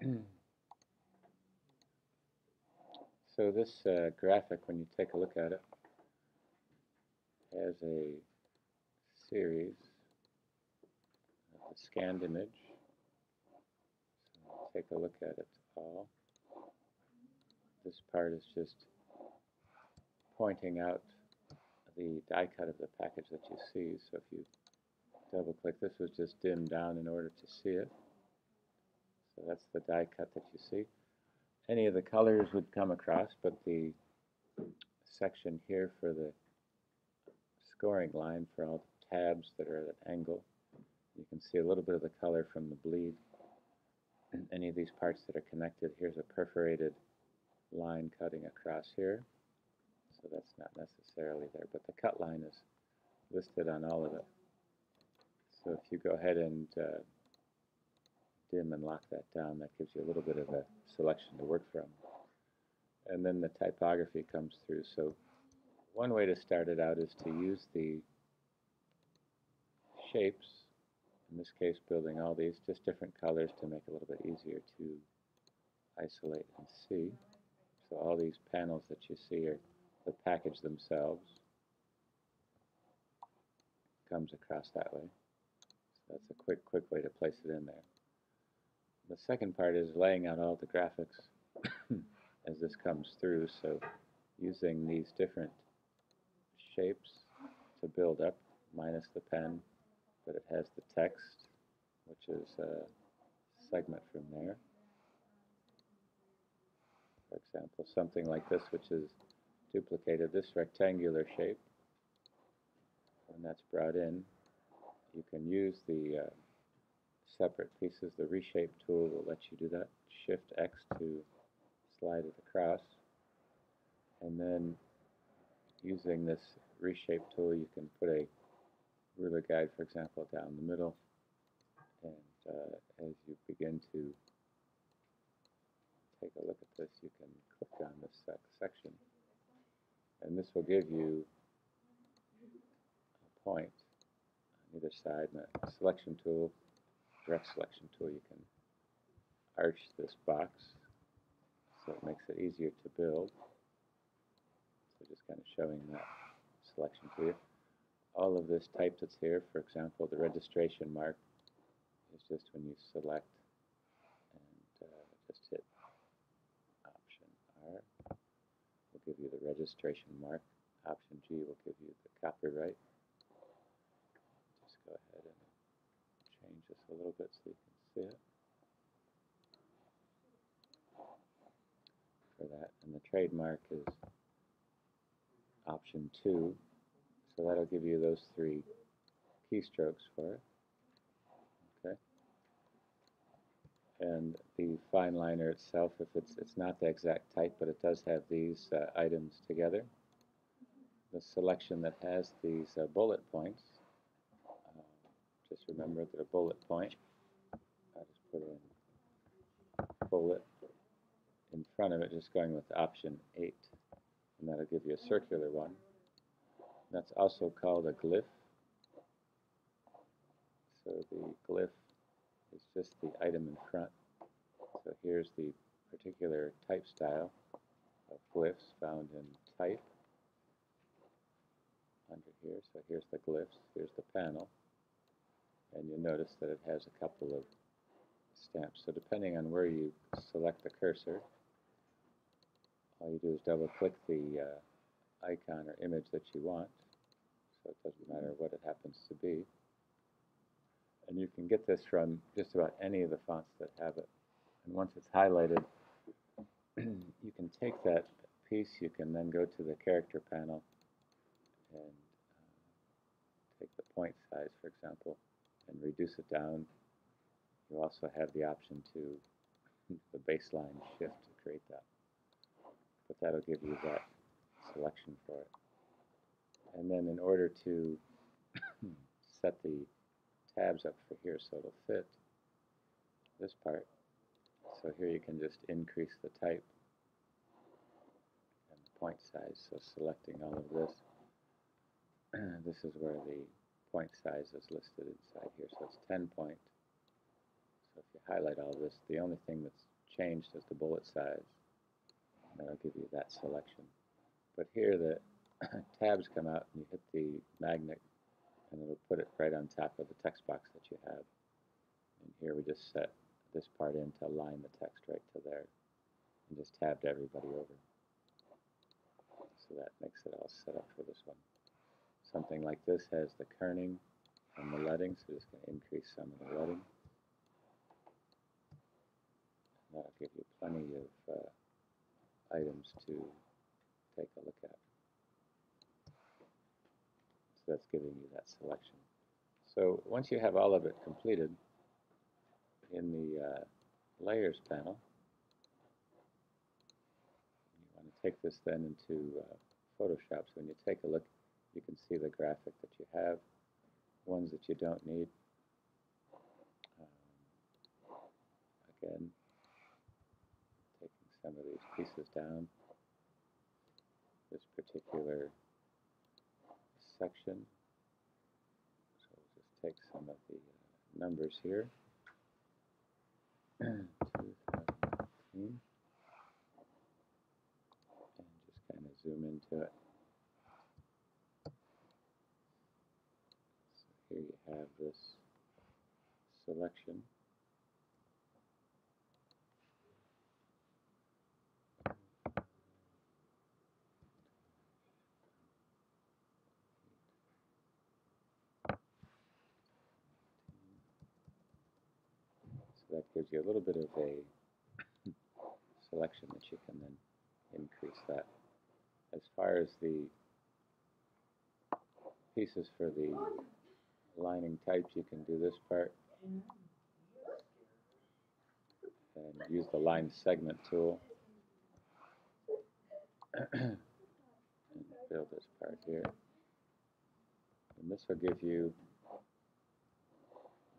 so this uh, graphic, when you take a look at it, has a series of the scanned image. So take a look at it all. This part is just pointing out the die cut of the package that you see. So if you double click, this was just dimmed down in order to see it. So that's the die cut that you see. Any of the colors would come across, but the section here for the scoring line for all the tabs that are at an angle, you can see a little bit of the color from the bleed. And any of these parts that are connected, here's a perforated line cutting across here. So that's not necessarily there, but the cut line is listed on all of it. So if you go ahead and uh, dim and lock that down, that gives you a little bit of a selection to work from. And then the typography comes through. So one way to start it out is to use the shapes, in this case building all these, just different colors to make it a little bit easier to isolate and see. So all these panels that you see are the package themselves. Comes across that way. So that's a quick, quick way to place it in there. The second part is laying out all the graphics as this comes through. So using these different shapes to build up, minus the pen, but it has the text, which is a segment from there. For example, something like this, which is duplicated, this rectangular shape, when that's brought in, you can use the uh, separate pieces. The reshape tool will let you do that. Shift X to slide it across. And then using this reshape tool, you can put a ruler guide, for example, down the middle. And uh, as you begin to take a look at this, you can click on this sec section. And this will give you a point on either side. And selection tool, direct selection tool, you can arch this box so it makes it easier to build. So just kind of showing that selection to you. All of this type that's here, for example, the registration mark is just when you select and uh, just hit Option R will give you the registration mark. Option G will give you the copyright. Just go ahead and change this a little bit so you can see it. For that, and the trademark is option 2. So that'll give you those three keystrokes for it. Okay. And the fine liner itself, if it's it's not the exact type, but it does have these uh, items together. The selection that has these uh, bullet points, just remember a bullet point, I just put in bullet in front of it, just going with option 8 and that'll give you a circular one. That's also called a glyph. So the glyph is just the item in front. So here's the particular type style of glyphs found in type under here. So here's the glyphs, here's the panel, and you'll notice that it has a couple of stamps. So depending on where you select the cursor, all you do is double click the uh, icon or image that you want. So it doesn't matter what it happens to be. And you can get this from just about any of the fonts that have it. And once it's highlighted you can take that piece. You can then go to the character panel and uh, take the point size for example and reduce it down you also have the option to the baseline shift to create that but that'll give you that selection for it. And then in order to set the tabs up for here so it'll fit this part, so here you can just increase the type and the point size. So selecting all of this, this is where the point size is listed inside here. So it's 10 point. So if you highlight all this, the only thing that's changed is the bullet size. And that'll give you that selection. But here the tabs come out and you hit the magnet and it'll put it right on top of the text box that you have. And here we just set this part in to align the text right to there and just tabbed everybody over. So that makes it all set up for this one. Something like this has the kerning and the leading, so just going to increase some of the leading. That'll give you plenty of uh, items to take a look at. So that's giving you that selection. So once you have all of it completed, in the uh, layers panel, you want to take this then into uh, Photoshop. So when you take a look, the graphic that you have, ones that you don't need. Um, again, taking some of these pieces down. This particular section. So we'll just take some of the uh, numbers here. 2019 and just kind of zoom into it. So here you have this selection. So that gives you a little bit of a selection that you can then increase that. As far as the pieces for the lining types, you can do this part and use the line segment tool and build this part here. And this will give you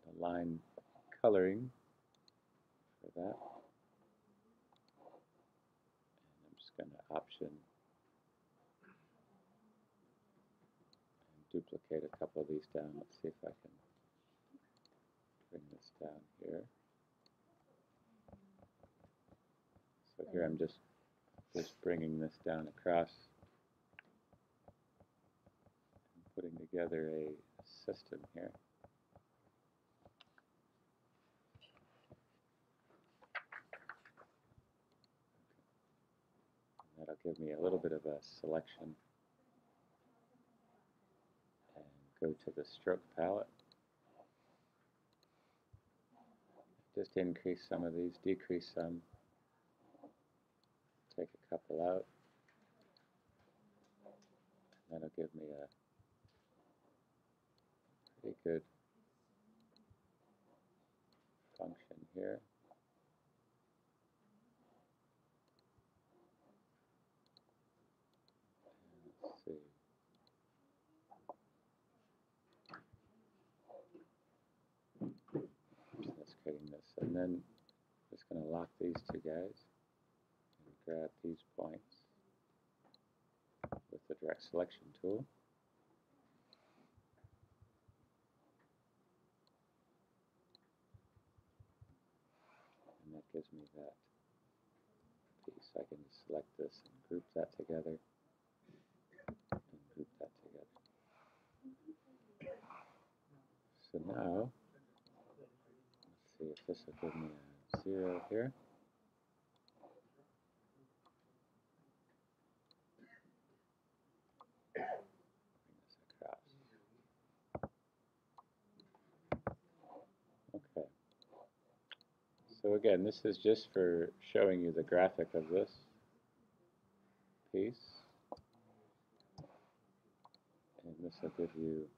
the line coloring for that. And I'm just going to option duplicate a couple of these down. Let's see if I can bring this down here. So here I'm just just bringing this down across and putting together a system here. That'll give me a little bit of a selection. And go to the stroke palette. Just increase some of these, decrease some. Take a couple out. And that'll give me a pretty good function here. Let's see. So that's creating then just going to lock these two guys and grab these points with the direct selection tool. And that gives me that piece. I can select this and group that together and group that together. So now, this will give me a zero here. Okay. So again, this is just for showing you the graphic of this piece. And this will give you